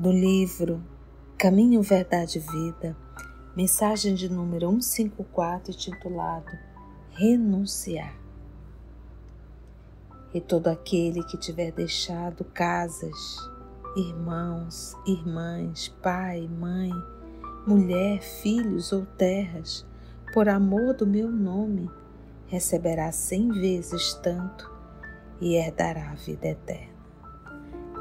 do livro Caminho, Verdade e Vida, mensagem de número 154, titulado Renunciar. E todo aquele que tiver deixado casas, irmãos, irmãs, pai, mãe, mulher, filhos ou terras, por amor do meu nome, receberá cem vezes tanto e herdará a vida eterna.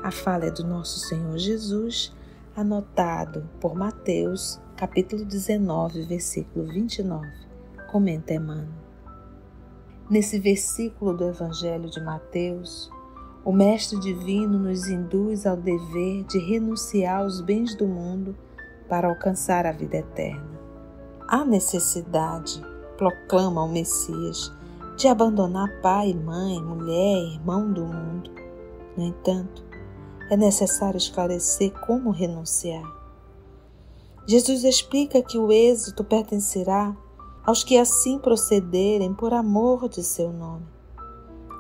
A fala é do nosso Senhor Jesus, anotado por Mateus, capítulo 19, versículo 29. Comenta Emmanuel. Nesse versículo do Evangelho de Mateus, o Mestre Divino nos induz ao dever de renunciar aos bens do mundo para alcançar a vida eterna. Há necessidade, proclama o Messias, de abandonar pai, mãe, mulher, irmão do mundo. No entanto, é necessário esclarecer como renunciar. Jesus explica que o êxito pertencerá aos que assim procederem por amor de seu nome.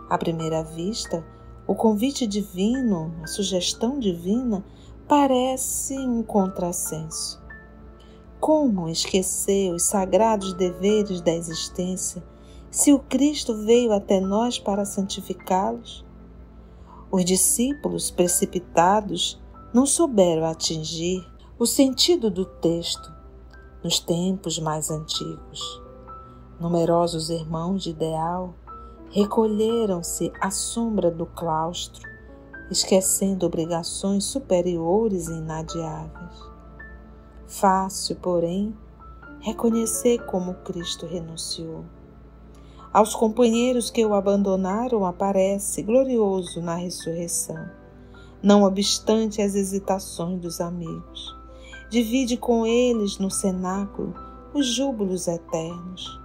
À primeira vista, o convite divino, a sugestão divina, parece um contrassenso. Como esquecer os sagrados deveres da existência se o Cristo veio até nós para santificá-los? Os discípulos precipitados não souberam atingir o sentido do texto nos tempos mais antigos. Numerosos irmãos de ideal recolheram-se à sombra do claustro, esquecendo obrigações superiores e inadiáveis. Fácil, porém, reconhecer como Cristo renunciou. Aos companheiros que o abandonaram, aparece glorioso na ressurreição, não obstante as hesitações dos amigos. Divide com eles no cenáculo os júbilos eternos.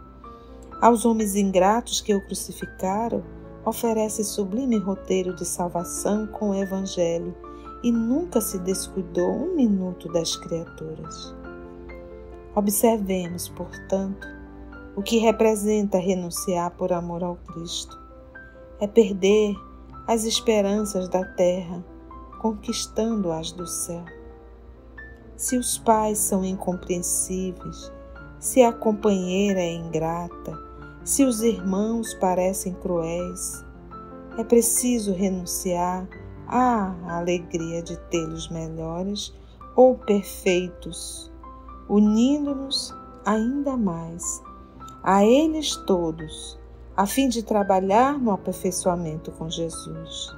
Aos homens ingratos que o crucificaram, oferece sublime roteiro de salvação com o Evangelho e nunca se descuidou um minuto das criaturas. Observemos, portanto, o que representa renunciar por amor ao Cristo. É perder as esperanças da terra, conquistando as do céu. Se os pais são incompreensíveis, se a companheira é ingrata, se os irmãos parecem cruéis, é preciso renunciar à alegria de tê-los melhores ou perfeitos, unindo-nos ainda mais a eles todos, a fim de trabalhar no aperfeiçoamento com Jesus.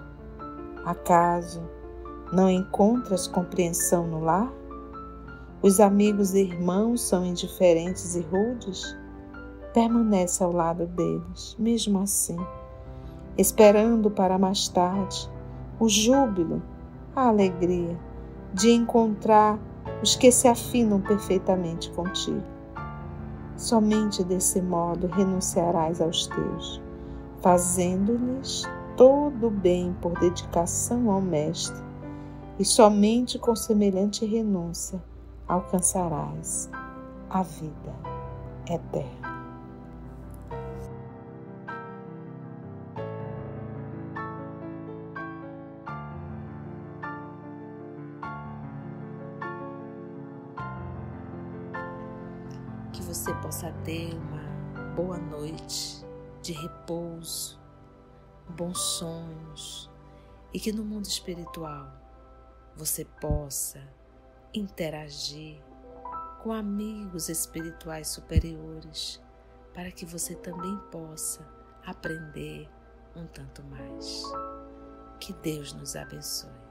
Acaso não encontras compreensão no lar? Os amigos e irmãos são indiferentes e rudes? Permanece ao lado deles, mesmo assim, esperando para mais tarde o júbilo, a alegria de encontrar os que se afinam perfeitamente contigo. Somente desse modo renunciarás aos teus, fazendo-lhes todo o bem por dedicação ao Mestre, e somente com semelhante renúncia alcançarás a vida eterna. Você possa ter uma boa noite de repouso, bons sonhos e que no mundo espiritual você possa interagir com amigos espirituais superiores para que você também possa aprender um tanto mais. Que Deus nos abençoe.